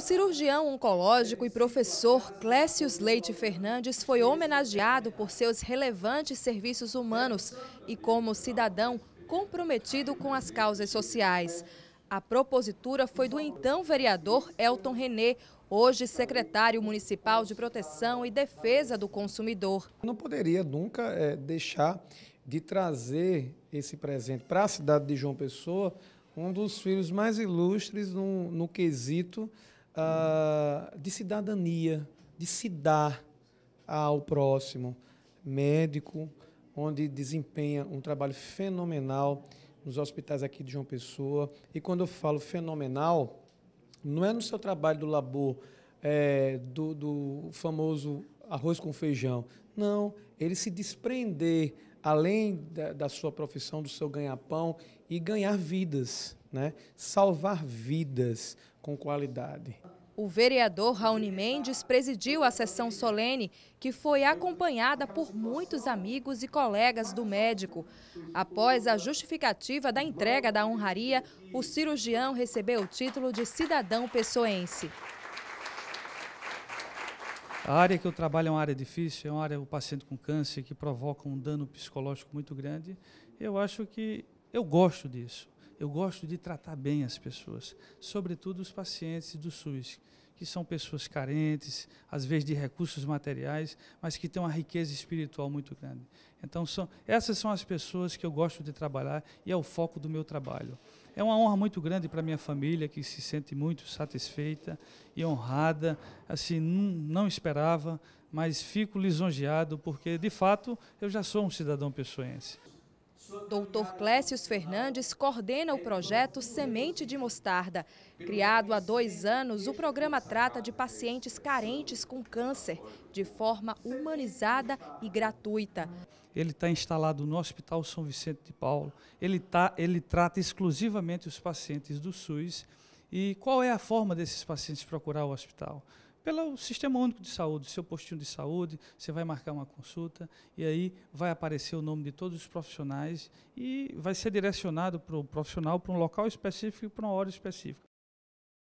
O cirurgião oncológico e professor Clécius Leite Fernandes foi homenageado por seus relevantes serviços humanos e como cidadão comprometido com as causas sociais. A propositura foi do então vereador Elton René, hoje secretário municipal de Proteção e Defesa do Consumidor. Não poderia nunca é, deixar de trazer esse presente para a cidade de João Pessoa, um dos filhos mais ilustres no, no quesito uh, de cidadania, de se dar ao próximo, médico, onde desempenha um trabalho fenomenal nos hospitais aqui de João Pessoa. E quando eu falo fenomenal, não é no seu trabalho do labor, é, do, do famoso arroz com feijão. Não, ele se desprender, além da, da sua profissão, do seu ganha-pão, e ganhar vidas, né? salvar vidas com qualidade. O vereador Raoni Mendes presidiu a sessão solene, que foi acompanhada por muitos amigos e colegas do médico. Após a justificativa da entrega da honraria, o cirurgião recebeu o título de cidadão pessoense. A área que eu trabalho é uma área difícil, é uma área do paciente com câncer que provoca um dano psicológico muito grande. Eu acho que eu gosto disso. Eu gosto de tratar bem as pessoas, sobretudo os pacientes do SUS, que são pessoas carentes, às vezes de recursos materiais, mas que têm uma riqueza espiritual muito grande. Então, são, essas são as pessoas que eu gosto de trabalhar e é o foco do meu trabalho. É uma honra muito grande para minha família, que se sente muito satisfeita e honrada. Assim, não, esperava, mas fico lisonjeado porque, de fato, eu já sou um cidadão pessoense. Doutor Clécius Fernandes coordena o projeto Semente de Mostarda. Criado há dois anos, o programa trata de pacientes carentes com câncer, de forma humanizada e gratuita. Ele está instalado no Hospital São Vicente de Paulo. Ele, tá, ele trata exclusivamente os pacientes do SUS. E qual é a forma desses pacientes procurar o hospital? Pelo Sistema Único de Saúde, seu postinho de saúde, você vai marcar uma consulta e aí vai aparecer o nome de todos os profissionais e vai ser direcionado para o profissional para um local específico e para uma hora específica.